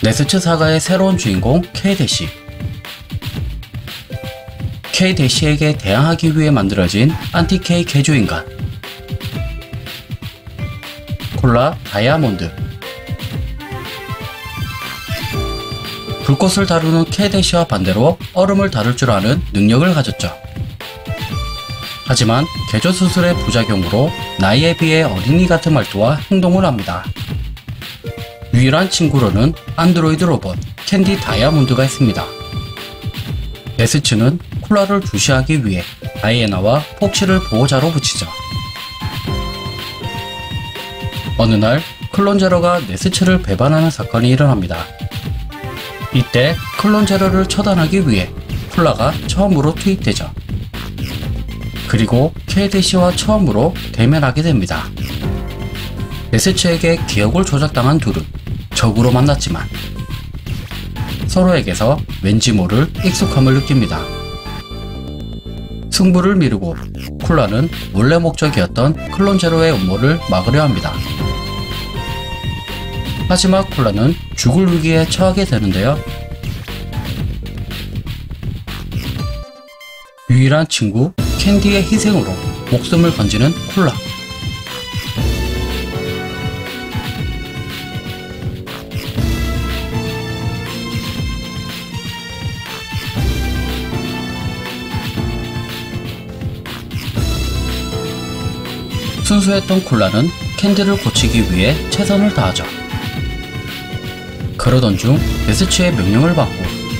네스츠 사가의 새로운 주인공 K-대시 K-대시에게 대항하기 위해 만들어진 안티-K 개조인간 콜라 다이아몬드 불꽃을 다루는 K-대시와 반대로 얼음을 다룰 줄 아는 능력을 가졌죠. 하지만 개조 수술의 부작용으로 나이에 비해 어린이 같은 말투와 행동을 합니다. 유일한 친구로는 안드로이드 로봇 캔디 다이아몬드가 있습니다. 네스츠는 콜라를 주시하기 위해 다이애나와 폭시를 보호자로 붙이죠. 어느 날 클론 제로가 네스츠를 배반하는 사건이 일어납니다. 이때 클론 제로를 처단하기 위해 콜라가 처음으로 투입되죠. 그리고 K-대시와 처음으로 대면하게 됩니다. 네스츠에게 기억을 조작당한 둘은 적으로 만났지만 서로에게서 왠지 모를 익숙함을 느낍니다. 승부를 미루고 콜라는 원래 목적이었던 클론제로의 음모를 막으려 합니다. 하지만 콜라는 죽을 위기에 처하게 되는데요. 유일한 친구 캔디의 희생으로 목숨을 건지는 콜라. 순수했던 콜라는 캔디를 고치기 위해 최선을 다하죠. 그러던 중 네스츠의 명령을 받고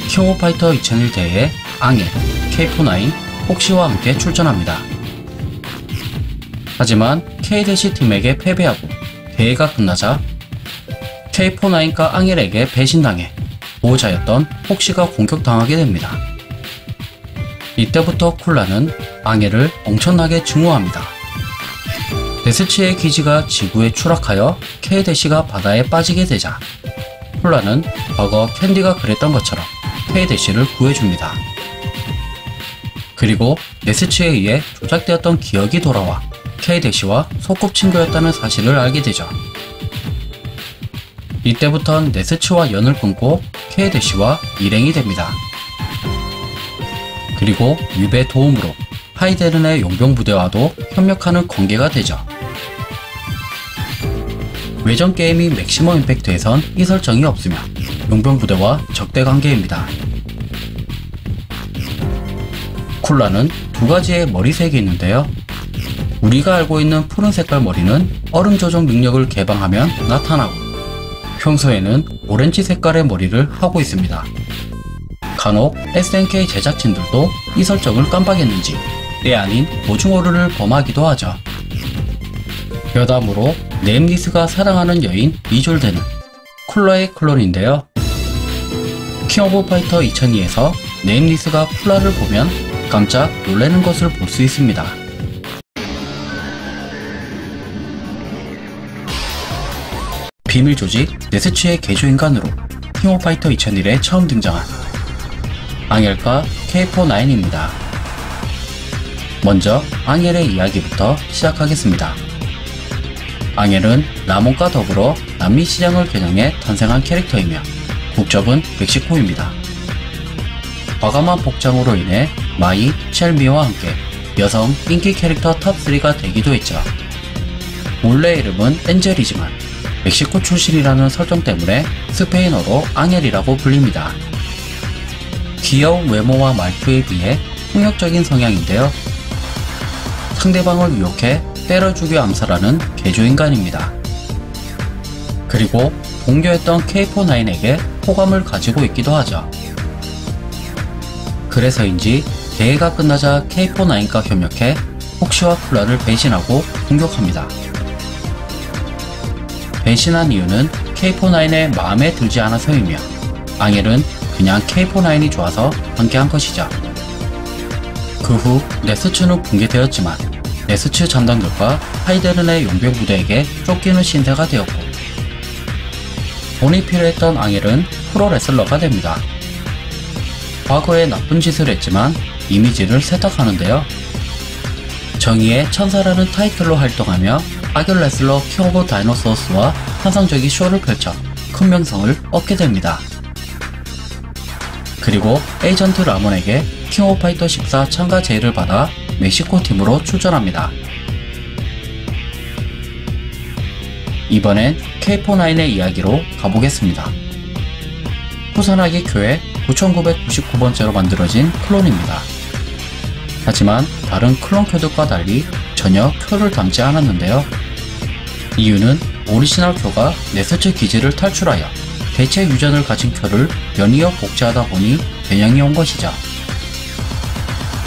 킹 오브 파이터 2001 대회에 앙헬, K49, 폭시와 함께 출전합니다. 하지만 K-대시 팀에게 패배하고 대회가 끝나자 K49과 앙헬에게 배신당해 보호자였던 폭시가 공격당하게 됩니다. 이때부터 콜라는 앙헬을 엄청나게 증오합니다. 네스츠의 기지가 지구에 추락하여 K-대시가 바다에 빠지게 되자 콜라는 과거 캔디가 그랬던 것처럼 K-대시를 구해줍니다. 그리고 네스츠에 의해 조작되었던 기억이 돌아와 K-대시와 소꿉친구였다는 사실을 알게 되죠. 이때부턴 네스츠와 연을 끊고 K-대시와 일행이 됩니다. 그리고 유배 도움으로 하이데른의 용병 부대와도 협력하는 관계가 되죠. 외전 게임인 맥시멈 임팩트에선 이 설정이 없으며 용병 부대와 적대 관계입니다. 쿨라는 두 가지의 머리색이 있는데요. 우리가 알고 있는 푸른 색깔 머리는 얼음 조정 능력을 개방하면 나타나고 평소에는 오렌지 색깔의 머리를 하고 있습니다. 간혹 SNK 제작진들도 이 설정을 깜빡했는지 때 아닌 보증오류를 범하기도 하죠. 여담으로 네임리스가 사랑하는 여인 이졸데는 쿨라의 클론인데요. 킹 오브 파이터 2002에서 네임리스가 쿨라를 보면 깜짝 놀라는 것을 볼 수 있습니다. 비밀 조직 네스츠의 개조인간으로 킹 오브 파이터 2001에 처음 등장한 앙헬과 K49입니다. 먼저 앙헬의 이야기부터 시작하겠습니다. 앙헬은 라몬과 더불어 남미 시장을 겨냥해 탄생한 캐릭터이며 국적은 멕시코입니다. 과감한 복장으로 인해 마이, 셸미와 함께 여성 인기 캐릭터 탑3가 되기도 했죠. 원래 이름은 엔젤이지만 멕시코 출신이라는 설정 때문에 스페인어로 앙헬이라고 불립니다. 귀여운 외모와 말투에 비해 폭력적인 성향인데요. 상대방을 유혹해 때려 죽여 암살하는 개조인간입니다. 그리고 동료였던 K49에게 호감을 가지고 있기도 하죠. 그래서인지 대회가 끝나자 K49과 협력해 폭시와 쿨라를 배신하고 공격합니다. 배신한 이유는 K49의 마음에 들지 않아서이며 앙헬은 그냥 K49이 좋아서 함께한 것이죠. 그 후 네스츠는 붕괴되었지만 네스츠 전당들과 하이데른의 용병 부대에게 쫓기는 신세가 되었고 돈이 필요했던 앙헬은 프로 레슬러가 됩니다. 과거에 나쁜 짓을 했지만 이미지를 세탁하는데요. 정의의 천사라는 타이틀로 활동하며 악역 레슬러 킹 오브 다이노소스와 환상적인 쇼를 펼쳐 큰 명성을 얻게 됩니다. 그리고 에이전트 라몬에게 킹 오브 파이터 14 참가 제의를 받아 멕시코 팀으로 출전합니다. 이번엔 K49의 이야기로 가보겠습니다. 쿠사나기 쿄의 9999번째로 만들어진 클론입니다. 하지만 다른 클론 쿄들과 달리 전혀 쿄를 닮지 않았는데요. 이유는 오리지널 쿄가 네스츠 기지를 탈출하여 대체 유전을 가진 쿄를 연이어 복제하다 보니 변형이 온 것이죠.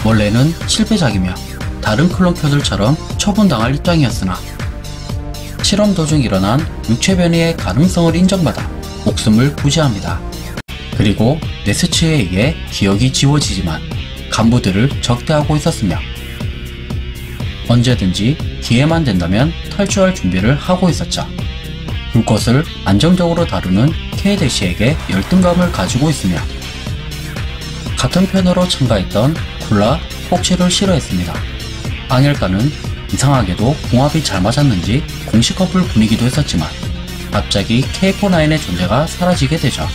원래는 실패작이며 다른 클론 쿄들처럼 처분당할 입장이었으나 실험 도중 일어난 육체 변이의 가능성을 인정받아 목숨을 부지합니다. 그리고 네스츠에 의해 기억이 지워지지만 간부들을 적대하고 있었으며 언제든지 기회만 된다면 탈주할 준비를 하고 있었죠. 불꽃을 안정적으로 다루는 K-에게 열등감을 가지고 있으며 같은 편으로 참가했던 쿨라, 폭치를 싫어했습니다. 앙헬과는 이상하게도 궁합이 잘 맞았는지 공식 커플 분위기도 했었지만 갑자기 K49의 존재가 사라지게 되죠.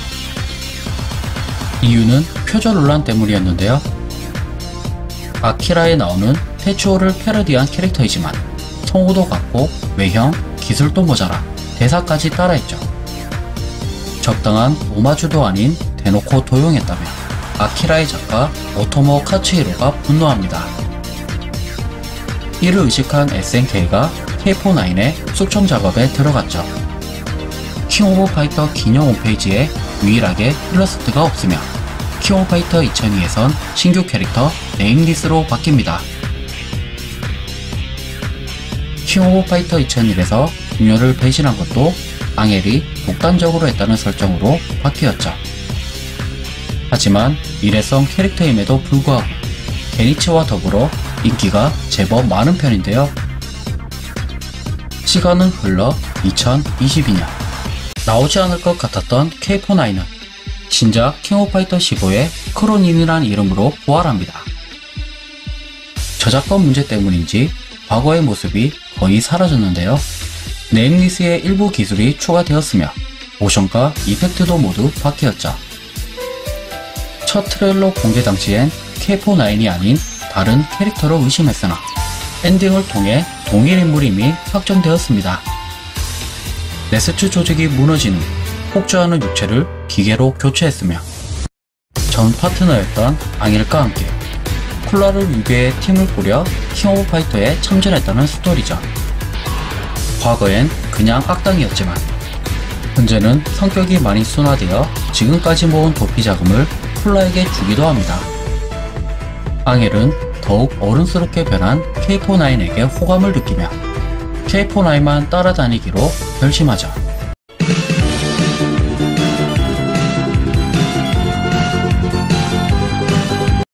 이유는 표절 논란 때문이었는데요. 아키라에 나오는 테추오를 패러디한 캐릭터이지만 성우도 같고 외형, 기술도 모자라 대사까지 따라했죠. 적당한 오마주도 아닌 대놓고 도용했다며 아키라의 작가 오토모 카츠히로가 분노합니다. 이를 의식한 SNK가 K49의 숙청 작업에 들어갔죠. 킹 오브 파이터 기념 홈페이지에 유일하게 일러스트가 없으며 킹 오브 파이터 2002에선 신규 캐릭터 네임리스로 바뀝니다. 킹 오브 파이터 2001에서 동료를 배신한 것도 앙헬이 독단적으로 했다는 설정으로 바뀌었죠. 하지만 일회성 캐릭터임에도 불구하고 게니츠와 더불어 인기가 제법 많은 편인데요. 시간은 흘러 2022년 나오지 않을 것 같았던 K49는 신작 킹 오브 파이터 15의 크로닌이란 이름으로 부활합니다. 저작권 문제 때문인지 과거의 모습이 거의 사라졌는데요. 네임리스의 일부 기술이 추가되었으며 모션과 이펙트도 모두 바뀌었죠. 첫 트레일러 공개 당시엔 K49이 아닌 다른 캐릭터로 의심했으나 엔딩을 통해 동일 인물임이 확정되었습니다. 네스츠 조직이 무너진 후 폭주하는 육체를 기계로 교체했으며 전 파트너였던 앙헬과 함께 쿨라를 유괴해 팀을 꾸려 킹 오브 파이터에 참전했다는 스토리죠. 과거엔 그냥 악당이었지만 현재는 성격이 많이 순화되어 지금까지 모은 도피 자금을 쿨라에게 주기도 합니다. 앙헬은 더욱 어른스럽게 변한 K49에게 호감을 느끼며 K49만 따라다니기로 결심하죠.